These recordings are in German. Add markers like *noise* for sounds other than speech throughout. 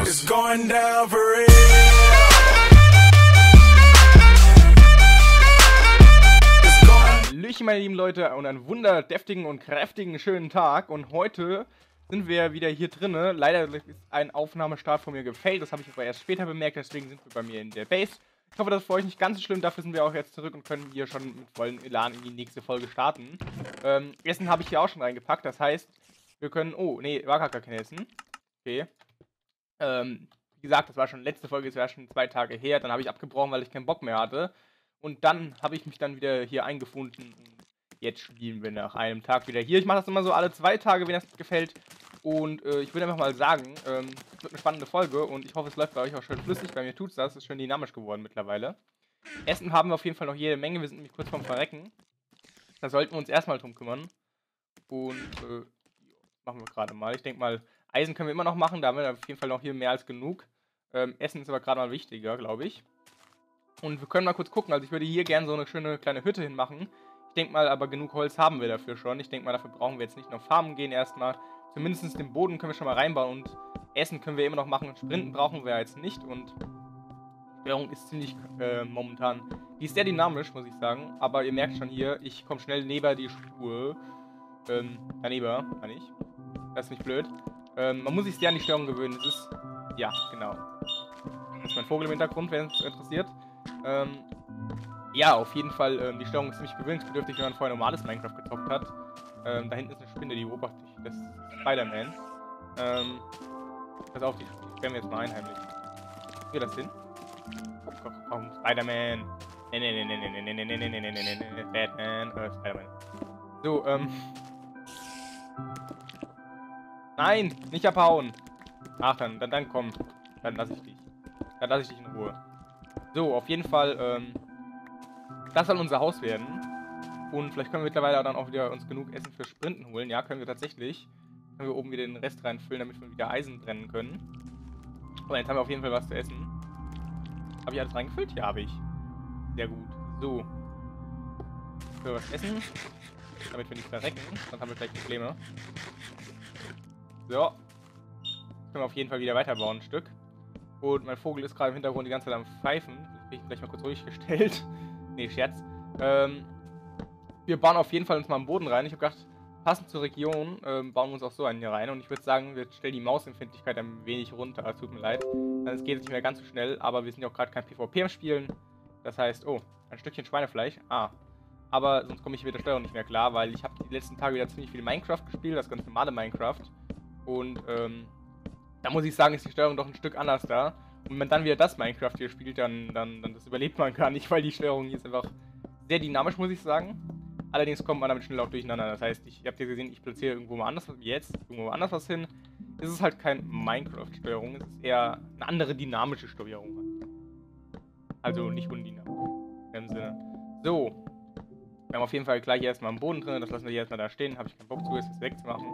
It's, it's going down for real. It's going Hallöchen, meine lieben Leute, und einen wunderdeftigen und kräftigen schönen Tag. Und heute sind wir wieder hier drinne. Leider ist ein Aufnahmestart von mir gefailt. Das habe ich aber erst später bemerkt, deswegen sind wir bei mir in der Base. Ich hoffe, das ist für euch nicht ganz so schlimm. Dafür sind wir auch jetzt zurück und können hier schon mit vollem Elan in die nächste Folge starten. Ähm, Essen habe ich hier auch schon reingepackt. Das heißt, wir können. Oh, nee, war gar kein Essen. Okay. Ähm, wie gesagt, das war schon letzte Folge, das war schon zwei Tage her. Dann habe ich abgebrochen, weil ich keinen Bock mehr hatte. Und dann habe ich mich dann wieder hier eingefunden. Und jetzt spielen wir nach einem Tag wieder hier. Ich mache das immer so alle zwei Tage, wenn das gefällt. Und äh, ich würde einfach mal sagen, ähm, es wird eine spannende Folge und ich hoffe, es läuft bei euch auch schön flüssig. Bei mir tut es das. Ist schön dynamisch geworden mittlerweile. Essen haben wir auf jeden Fall noch jede Menge. Wir sind nämlich kurz vorm Verrecken. Da sollten wir uns erstmal drum kümmern. Und äh, machen wir gerade mal. Ich denke mal, Eisen können wir immer noch machen. Da haben wir auf jeden Fall noch hier mehr als genug. Ähm, Essen ist aber gerade mal wichtiger, glaube ich. Und wir können mal kurz gucken. Also ich würde hier gerne so eine schöne kleine Hütte hinmachen. Ich denke mal, aber genug Holz haben wir dafür schon. Ich denke mal, dafür brauchen wir jetzt nicht noch farmen gehen erstmal. Zumindest den Boden können wir schon mal reinbauen und Essen können wir immer noch machen. Sprinten brauchen wir jetzt nicht und Steuerung ist ziemlich äh, momentan. Die ist sehr dynamisch, muss ich sagen. Aber ihr merkt schon hier, ich komme schnell neben die Spur. Ähm, daneben, kann ich. Das ist nicht blöd. Ähm, man muss sich sehr an die Steuerung gewöhnen. Es ist. Ja, genau. Das ist mein Vogel im Hintergrund, wenn es interessiert. Ähm, ja, auf jeden Fall, ähm, die Steuerung ist ziemlich gewöhnungsbedürftig, wenn man vorher normales Minecraft gezockt hat. Ähm, da hinten ist eine Spinne, die beobachte ich. Das ist Spider-Man. Ähm, pass auf, die sperren wir jetzt mal ein heimlich. Wo geht das hin? Komm, komm, komm, Spider-Man. Nee, nee, nee, nee, nee, nee, nee, nee, nee, nee, nee, nee, nee, Batman, äh, Spider-Man. So, ähm. Nein, nicht abhauen. Ach, dann, dann, dann komm. Dann lass ich dich. Dann lass ich dich in Ruhe. So, auf jeden Fall, ähm. Das soll unser Haus werden. Und vielleicht können wir mittlerweile dann auch wieder uns genug Essen für Sprinten holen. Ja, können wir tatsächlich. Können wir oben wieder den Rest reinfüllen, damit wir wieder Eisen brennen können. Und jetzt haben wir auf jeden Fall was zu essen. Habe ich alles reingefüllt? Ja, habe ich. Sehr gut. So. Können wir was essen? Damit wir nicht verrecken. Sonst haben wir gleich Probleme. So. Können wir auf jeden Fall wieder weiterbauen, ein Stück. Und mein Vogel ist gerade im Hintergrund die ganze Zeit am Pfeifen. Ich gleich mal kurz ruhig gestellt. *laughs* nee, Scherz. Ähm, wir bauen auf jeden Fall uns mal am Boden rein. Ich habe gedacht, passend zur Region ähm, bauen wir uns auch so einen hier rein. Und ich würde sagen, wir stellen die Mausempfindlichkeit ein wenig runter. Es tut mir leid. Es geht nicht mehr ganz so schnell, aber wir sind ja auch gerade kein PvP am Spielen. Das heißt, oh, ein Stückchen Schweinefleisch. Ah. Aber sonst komme ich mit der Steuerung nicht mehr klar, weil ich habe die letzten Tage wieder ziemlich viel Minecraft gespielt, das ganz normale Minecraft. Und ähm, da muss ich sagen, ist die Steuerung doch ein Stück anders da. Und wenn man dann wieder das Minecraft hier spielt, dann, dann, dann das überlebt man gar nicht, *laughs* weil die Steuerung hier ist einfach sehr dynamisch, muss ich sagen. Allerdings kommt man damit schnell auch durcheinander. Das heißt, ich habe hier gesehen, ich platziere irgendwo mal anders, wie jetzt, irgendwo anders was hin. Es ist halt kein Minecraft-Steuerung, es ist eher eine andere dynamische Steuerung. Also nicht undynamisch. In dem Sinne. So. Wir haben auf jeden Fall gleich erstmal am Boden drin, das lassen wir hier erstmal da stehen. Habe ich keinen Bock zu, das wegzumachen.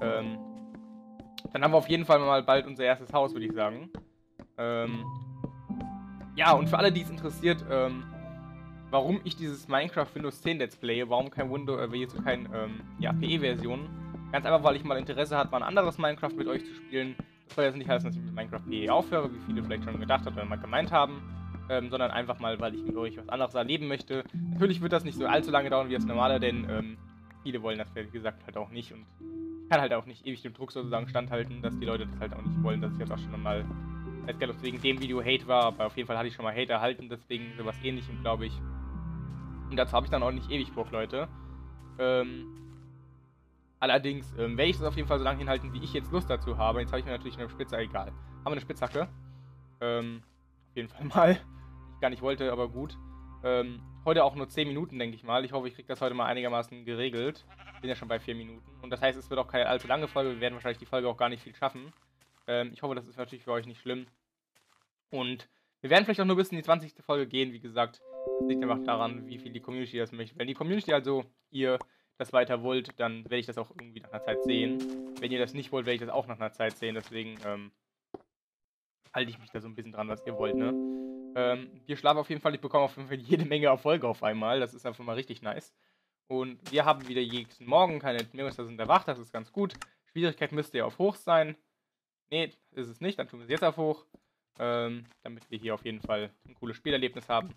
Ähm, dann haben wir auf jeden Fall mal bald unser erstes Haus, würde ich sagen. Ähm, ja, und für alle, die es interessiert, ähm, warum ich dieses Minecraft Windows 10 Let's Play, warum kein Windows, äh, hierzu kein, ähm, ja, PE-Version. Ganz einfach, weil ich mal Interesse hatte, mal ein anderes Minecraft mit euch zu spielen. Das soll jetzt nicht heißen, dass ich mit Minecraft PE aufhöre, wie viele vielleicht schon gedacht haben oder mal gemeint haben. Ähm, sondern einfach mal, weil ich mit euch was anderes erleben möchte. Natürlich wird das nicht so allzu lange dauern wie das normale, denn ähm, viele wollen das, wie gesagt, halt auch nicht. Und kann halt auch nicht ewig dem Druck sozusagen standhalten, dass die Leute das halt auch nicht wollen, dass ich jetzt auch schon mal ich weiß gar nicht, ob es wegen dem Video Hate war, aber auf jeden Fall hatte ich schon mal Hate erhalten, deswegen sowas ähnlichem, glaube ich. Und dazu habe ich dann auch nicht ewig Bock, Leute. Ähm, allerdings ähm, werde ich das auf jeden Fall so lange hinhalten, wie ich jetzt Lust dazu habe. Jetzt habe ich mir natürlich eine Spitze, egal. Haben wir eine Spitzhacke. Ähm, auf jeden Fall *laughs* mal. Gar nicht wollte, aber gut. Ähm, heute auch nur 10 Minuten, denke ich mal. Ich hoffe, ich kriege das heute mal einigermaßen geregelt. Bin ja schon bei 4 Minuten. Und das heißt, es wird auch keine allzu lange Folge. Wir werden wahrscheinlich die Folge auch gar nicht viel schaffen. Ähm, ich hoffe, das ist natürlich für euch nicht schlimm. Und wir werden vielleicht auch nur bis in die 20. Folge gehen, wie gesagt. Das liegt einfach daran, wie viel die Community das möchte. Wenn die Community also ihr das weiter wollt, dann werde ich das auch irgendwie nach einer Zeit sehen. Wenn ihr das nicht wollt, werde ich das auch nach einer Zeit sehen. Deswegen ähm, halte ich mich da so ein bisschen dran, was ihr wollt, ne? Ähm, wir schlafen auf jeden Fall. Ich bekomme auf jeden Fall jede Menge Erfolge auf einmal. Das ist einfach mal richtig nice. Und wir haben wieder jeden Morgen keine Mehrungsstars sind erwacht. Das ist ganz gut. Schwierigkeit müsste ja auf hoch sein. Nee, ist es nicht. Dann tun wir es jetzt auf hoch. Ähm, damit wir hier auf jeden Fall ein cooles Spielerlebnis haben.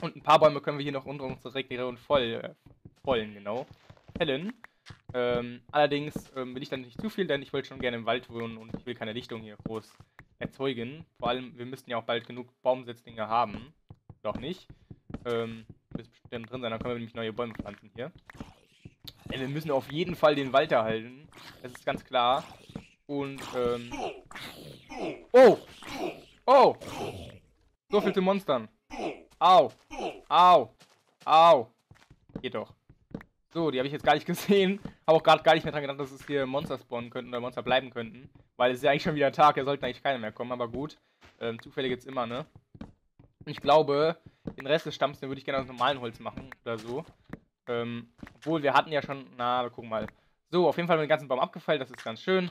Und ein paar Bäume können wir hier noch unter unsere Region voll, äh, vollen, genau, fällen. Ähm, allerdings ähm, will ich dann nicht zu viel, denn ich will schon gerne im Wald wohnen und ich will keine Lichtung hier groß erzeugen. Vor allem, wir müssten ja auch bald genug Baumsetzlinge haben. Doch nicht. Ähm, müssen bestimmt drin sein, dann können wir nämlich neue Bäume pflanzen hier. Denn wir müssen auf jeden Fall den Wald erhalten. Das ist ganz klar. Und, ähm... Oh! Oh! So viel zu Monstern. Au! Au! Au! Geht doch. So, die habe ich jetzt gar nicht *laughs* gesehen. Habe auch gerade gar nicht mehr dran gedacht, dass es hier Monster spawnen könnten oder Monster bleiben könnten. Weil es ist ja eigentlich schon wieder Tag, da sollten eigentlich keine mehr kommen, aber gut. Ähm, Zufälle gibt's immer, ne? Ich glaube, den Rest des Stamms, den würde ich gerne aus normalem Holz machen oder so. Ähm, obwohl, wir hatten ja schon, na, wir gucken mal. So, auf jeden Fall haben wir den ganzen Baum abgefeilt, das ist ganz schön.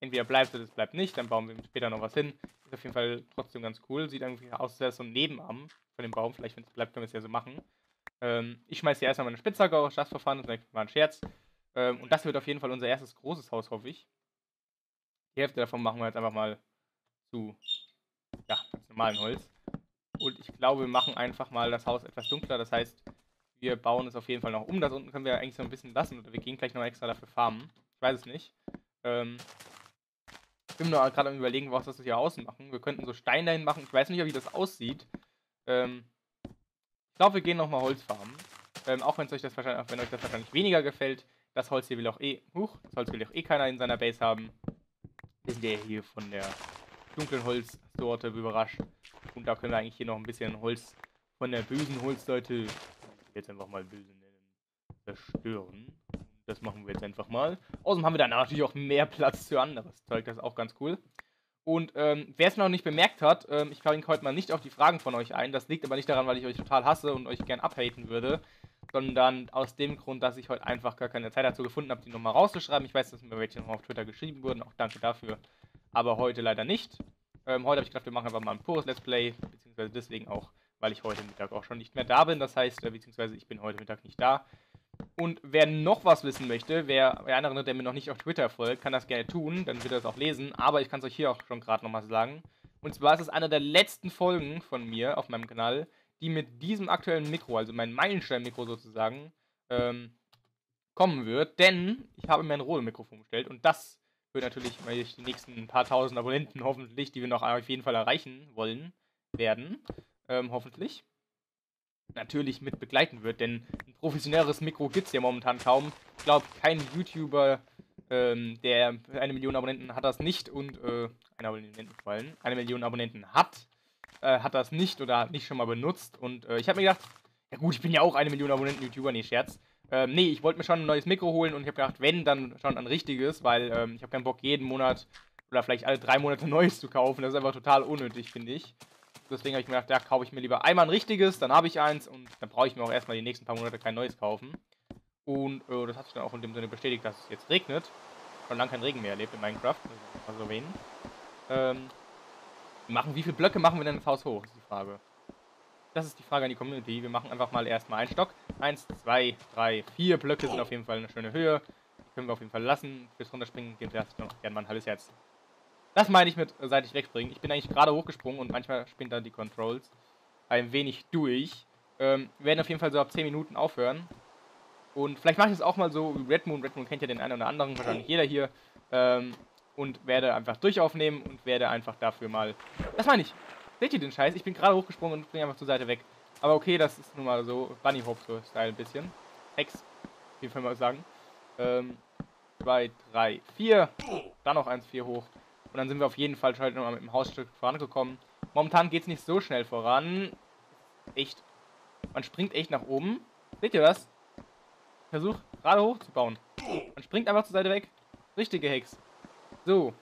Entweder bleibt es, es bleibt nicht, dann bauen wir später noch was hin. Ist auf jeden Fall trotzdem ganz cool. Sieht irgendwie aus, als wäre es so ein Nebenarm von dem Baum. Vielleicht, wenn es bleibt, können wir es ja so machen. Ähm, ich schmeiße hier erstmal meine Spitzhacke aus, das Verfahren, das war ein Scherz. Ähm, und das wird auf jeden Fall unser erstes großes Haus, hoffe ich. Die Hälfte davon machen wir jetzt einfach mal zu, ja, normalen Holz. Und ich glaube, wir machen einfach mal das Haus etwas dunkler. Das heißt, wir bauen es auf jeden Fall noch um. Das unten können wir eigentlich so ein bisschen lassen. Oder wir gehen gleich noch extra dafür farmen. Ich weiß es nicht. Ähm, ich bin nur gerade am überlegen, was wir hier außen machen. Wir könnten so Steine dahin machen. Ich weiß nicht, wie das aussieht. Ähm, ich glaube, wir gehen nochmal Holz farmen. Ähm, auch wenn euch das wahrscheinlich, wenn euch das wahrscheinlich weniger gefällt. Das Holz hier will auch eh. Huch, das Holz will auch eh keiner in seiner Base haben. Wir sind ja hier von der dunklen Holzsorte überrascht. Und da können wir eigentlich hier noch ein bisschen Holz von der bösen Holzseite, jetzt einfach mal böse nennen, zerstören. Das machen wir jetzt einfach mal. Außerdem haben wir dann natürlich auch mehr Platz für anderes Zeug. Das ist auch ganz cool. Und ähm, wer es noch nicht bemerkt hat, ähm, ich gehe heute mal nicht auf die Fragen von euch ein. Das liegt aber nicht daran, weil ich euch total hasse und euch gern abhaten würde, sondern aus dem Grund, dass ich heute einfach gar keine Zeit dazu gefunden habe, die nochmal rauszuschreiben. Ich weiß, dass mir welche noch auf Twitter geschrieben wurden. Auch danke dafür. Aber heute leider nicht. Ähm, heute habe ich gedacht, wir machen einfach mal ein pures Let's Play. Beziehungsweise deswegen auch, weil ich heute Mittag auch schon nicht mehr da bin. Das heißt, äh, beziehungsweise ich bin heute Mittag nicht da. Und wer noch was wissen möchte, wer, wer andere, der mir noch nicht auf Twitter folgt, kann das gerne tun, dann wird er das auch lesen. Aber ich kann es euch hier auch schon gerade nochmal sagen. Und zwar ist es eine der letzten Folgen von mir auf meinem Kanal, die mit diesem aktuellen Mikro, also mein Meilenstein-Mikro sozusagen, ähm, kommen wird. Denn ich habe mir ein Rode-Mikrofon bestellt und das wird natürlich die nächsten paar tausend Abonnenten hoffentlich, die wir noch auf jeden Fall erreichen wollen, werden. Ähm, hoffentlich natürlich mit begleiten wird, denn ein professionelleres Mikro gibt es ja momentan kaum. Ich glaube, kein YouTuber, ähm, der eine Million Abonnenten hat das nicht und äh, eine Abonnenten vor allem, eine Million Abonnenten hat, äh, hat das nicht oder hat nicht schon mal benutzt. Und äh, ich habe mir gedacht, ja gut, ich bin ja auch eine Million Abonnenten YouTuber, nee, Scherz. Ähm, nee, ich wollte mir schon ein neues Mikro holen und ich habe gedacht, wenn, dann schon ein richtiges, weil ähm, ich habe keinen Bock, jeden Monat oder vielleicht alle drei Monate *laughs* neues zu kaufen. Das ist einfach total unnötig, finde ich. Deswegen habe ich mir gedacht, da kaufe ich mir lieber einmal ein richtiges, dann habe ich eins und dann brauche ich mir auch erstmal die nächsten paar Monate kein neues kaufen. Und äh, das hat sich dann auch in dem Sinne bestätigt, dass es jetzt regnet. Schon lange kein Regen mehr erlebt in Minecraft, muss mal so erwähnen. Ähm, machen, wie viele Blöcke machen wir denn das Haus hoch, ist die Frage. Das ist die Frage an die Community. Wir machen einfach mal erstmal einen Stock. Eins, zwei, drei, vier Blöcke sind auf jeden Fall eine schöne Höhe. Die können wir auf jeden Fall lassen. Fürs Runterspringen geben wir noch gerne mal ein halbes Herz. Das meine ich mit äh, seitlich wegspringen. Ich bin eigentlich gerade hochgesprungen und manchmal spinnt dann die Controls ein wenig durch. Ähm, wir werden auf jeden Fall so ab 10 Minuten aufhören. Und vielleicht mache ich es auch mal so wie Red Moon. Red Moon kennt ja den einen oder anderen, wahrscheinlich jeder hier. Ähm, und werde einfach durchaufnehmen und werde einfach dafür mal... Das meine ich. Seht ihr den Scheiß? Ich bin gerade hochgesprungen und springe einfach zur Seite weg. Aber okay, das ist nun mal so Bunny Hop Style ein bisschen. Hex, wie viel mal sagen. Ähm, 2, 3, 4. Dann noch 1, 4 hoch. Und dann sind wir auf jeden Fall schon mal mit dem Hausstück vorangekommen. Momentan geht es nicht so schnell voran. Echt. Man springt echt nach oben. Seht ihr das? Versuch gerade hochzubauen. Man springt einfach zur Seite weg. Richtige Hex. So.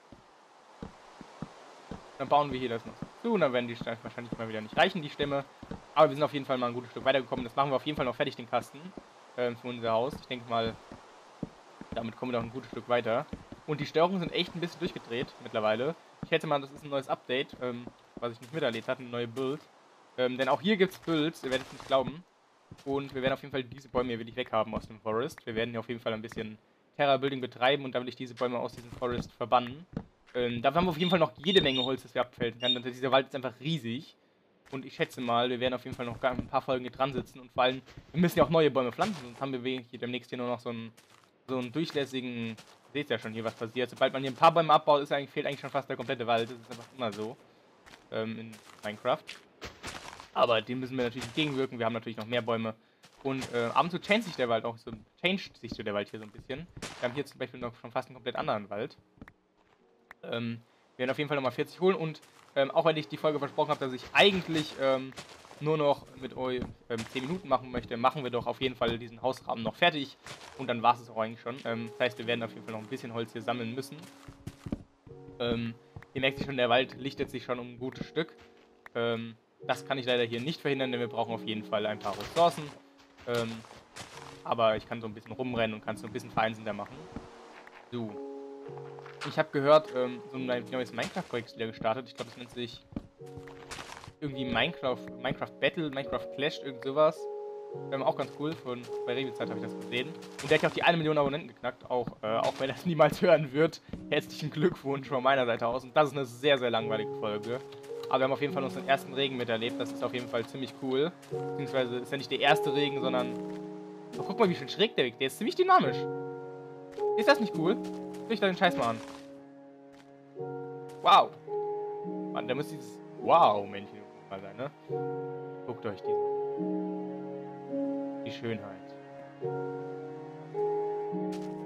Dann bauen wir hier das noch zu. Und dann werden die wahrscheinlich mal wieder nicht reichen, die Stämme. Aber wir sind auf jeden Fall mal ein gutes Stück weitergekommen. Das machen wir auf jeden Fall noch fertig, den Kasten. Ähm, für unser Haus. Ich denke mal, damit kommen wir noch ein gutes Stück weiter. Und die Steuerungen sind echt ein bisschen durchgedreht mittlerweile. Ich hätte mal, das ist ein neues Update, ähm, was ich nicht miterlebt hatte, eine neue Build. Ähm, denn auch hier gibt es Builds, ihr werdet es nicht glauben. Und wir werden auf jeden Fall diese Bäume hier wirklich weghaben aus dem Forest. Wir werden hier auf jeden Fall ein bisschen Terra-Building betreiben und da will ich diese Bäume aus diesem Forest verbannen. Ähm, dafür haben wir auf jeden Fall noch jede Menge Holz, das wir abfällen können. Und dieser Wald ist einfach riesig. Und ich schätze mal, wir werden auf jeden Fall noch ein paar Folgen hier dran sitzen. Und vor allem, wir müssen ja auch neue Bäume pflanzen. Sonst haben wir hier demnächst hier nur noch so einen, so einen durchlässigen... Seht ja schon hier, was passiert. Sobald man hier ein paar Bäume abbaut, ist eigentlich, fehlt eigentlich schon fast der komplette Wald. Das ist einfach immer so. Ähm, in Minecraft. Aber dem müssen wir natürlich entgegenwirken. Wir haben natürlich noch mehr Bäume. Und äh, ab und zu change sich der Wald auch so, changed sich so der Wald hier so ein bisschen. Wir haben hier zum Beispiel noch schon fast einen komplett anderen Wald. Ähm, wir werden auf jeden Fall nochmal 40 holen und ähm, auch wenn ich die Folge versprochen habe, dass ich eigentlich ähm, nur noch mit euch ähm, 10 Minuten machen möchte, machen wir doch auf jeden Fall diesen Hausrahmen noch fertig. Und dann war es auch eigentlich schon. Ähm, das heißt, wir werden auf jeden Fall noch ein bisschen Holz hier sammeln müssen. Ähm, hier merkt schon, der Wald lichtet sich schon um ein gutes Stück. Ähm, das kann ich leider hier nicht verhindern, denn wir brauchen auf jeden Fall ein paar Ressourcen. Ähm, aber ich kann so ein bisschen rumrennen und kann es so ein bisschen vereinzelter machen. So. Ich habe gehört, ähm, so ein neues Minecraft-Projekt ist wieder gestartet. Ich glaube, es nennt sich irgendwie Minecraft, Minecraft Battle, Minecraft Clash, irgend sowas. Ähm, auch ganz cool, von, bei Regelzeit habe ich das gesehen. Und der hat ja auch die 1 Million Abonnenten geknackt, auch, äh, auch wenn er *laughs* das niemals hören wird. Herzlichen Glückwunsch von meiner Seite aus. Und das ist eine sehr, sehr langweilige Folge. Aber wir haben auf jeden Fall unseren ersten Regen miterlebt. Das ist auf jeden Fall ziemlich cool. Beziehungsweise ist ja nicht der erste Regen, sondern... Oh, guck mal, wie schön schräg der Weg. Der ist ziemlich dynamisch. Ist das nicht cool? Will ich da den Scheiß machen. Wow. Mann, da muss dieses Wow-Männchen mal sein, ne? Guckt euch diesen. Die Schönheit.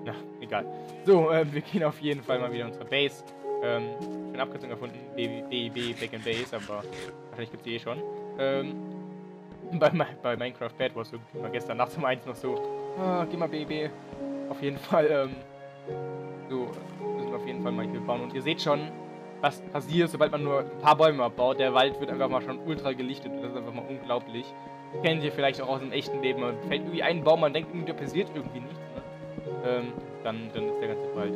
Na, egal. So, äh, wir gehen auf jeden Fall mal wieder unsere Base. Ähm, bin Abkürzung erfunden, BB, Back and Base, aber wahrscheinlich gibt es die eh schon. Ähm, bei, bei Minecraft Bad war es so gestern nachts um eins noch so, ah, geh mal BB. Auf jeden Fall, ähm, so, müssen wir auf jeden Fall mal hier bauen. Und ihr seht schon, was passiert, sobald man nur ein paar Bäume abbaut. Der Wald wird einfach mal schon ultra gelichtet das ist einfach mal unglaublich. Kennt ihr vielleicht auch aus dem echten Leben. Man fällt irgendwie einen Baum, man denkt, da passiert irgendwie nichts. Ne? Ähm, dann, dann ist der ganze Wald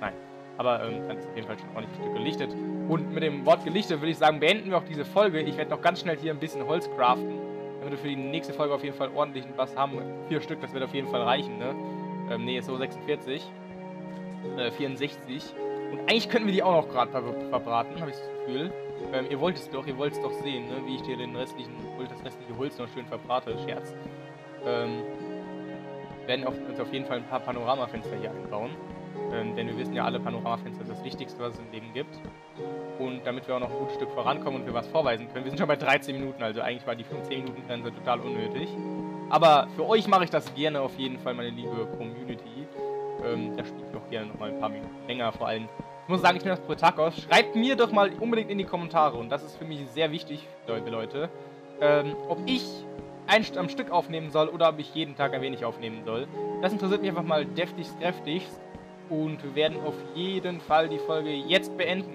Nein. Aber ähm, dann ist auf jeden Fall schon ordentlich ein Stück gelichtet. Und mit dem Wort gelichtet würde ich sagen, beenden wir auch diese Folge. Ich werde noch ganz schnell hier ein bisschen Holz craften. Damit wir für die nächste Folge auf jeden Fall ordentlich was haben. Vier Stück, das wird auf jeden Fall reichen, ne? Ähm, nee, so 46. Äh, 64. Und eigentlich könnten wir die auch noch gerade ver verbraten, habe ich das Gefühl. Ähm, ihr wollt es doch, ihr wollt es doch sehen, ne? wie ich dir den restlichen, das restliche Holz noch schön verbrate, Scherz. Ähm, werden auf, uns auf jeden Fall ein paar Panoramafenster hier einbauen. Ähm, denn wir wissen ja alle, Panoramafenster ist das Wichtigste, was es im Leben gibt. Und damit wir auch noch ein gutes Stück vorankommen und wir was vorweisen können. Wir sind schon bei 13 Minuten, also eigentlich war die 15 Minuten Grenze total unnötig. Aber für euch mache ich das gerne auf jeden Fall, meine liebe Community. Ähm, da spiele ich auch gerne noch mal ein paar Minuten länger. Vor allem, ich muss sagen, ich nehme das pro Tag aus. Schreibt mir doch mal unbedingt in die Kommentare, und das ist für mich sehr wichtig, Leute, Leute, ähm, ob ich ein am Stück aufnehmen soll oder ob ich jeden Tag ein wenig aufnehmen soll. Das interessiert mich einfach mal deftigst, kräftigst. Und wir werden auf jeden Fall die Folge jetzt beenden.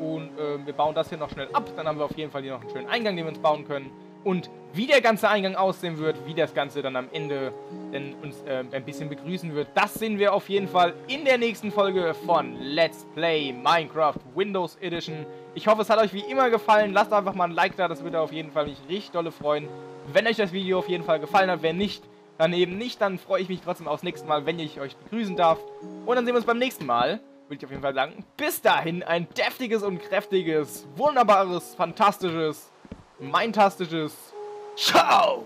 Und äh, wir bauen das hier noch schnell ab. Dann haben wir auf jeden Fall hier noch einen schönen Eingang, den wir uns bauen können. Und wie der ganze Eingang aussehen wird, wie das Ganze dann am Ende denn uns äh, ein bisschen begrüßen wird, das sehen wir auf jeden Fall in der nächsten Folge von Let's Play Minecraft Windows Edition. Ich hoffe, es hat euch wie immer gefallen. Lasst einfach mal ein Like da, das würde auf jeden Fall mich richtig dolle freuen. Wenn euch das Video auf jeden Fall gefallen hat, wenn nicht, dann eben nicht, dann freue ich mich trotzdem aufs nächste Mal, wenn ich euch begrüßen darf. Und dann sehen wir uns beim nächsten Mal. Würde ich auf jeden Fall sagen, bis dahin ein deftiges und kräftiges, wunderbares, fantastisches, meintastisches Ciao!